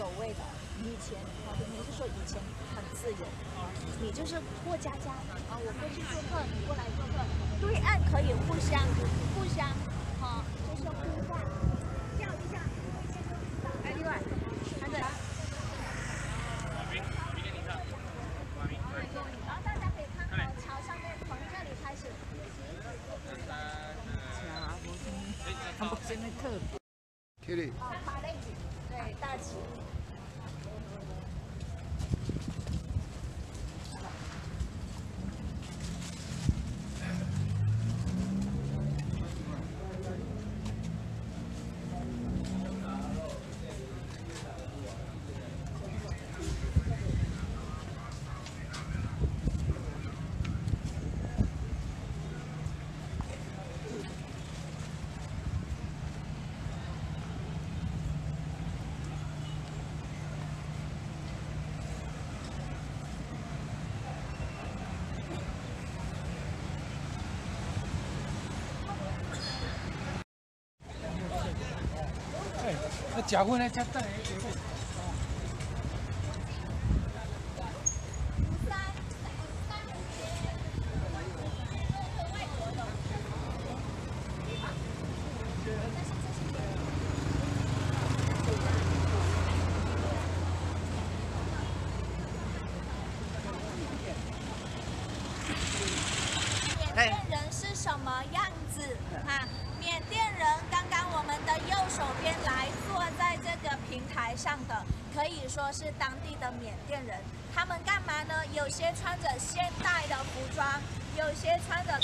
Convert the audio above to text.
所谓的以前，啊，你是说以前很自由，你就是过家家啊，我过去做客，你过来做客，对岸可以互相互相，哈，就是互换，叫一下，哎，另外，还在。然后大家可以看到桥上面从这里开始。他们真的特别。Kitty。啊，八类景，对，大旗。 자고 내쳤다. 台上的，可以说是当地的缅甸人。他们干嘛呢？有些穿着现代的服装，有些穿着。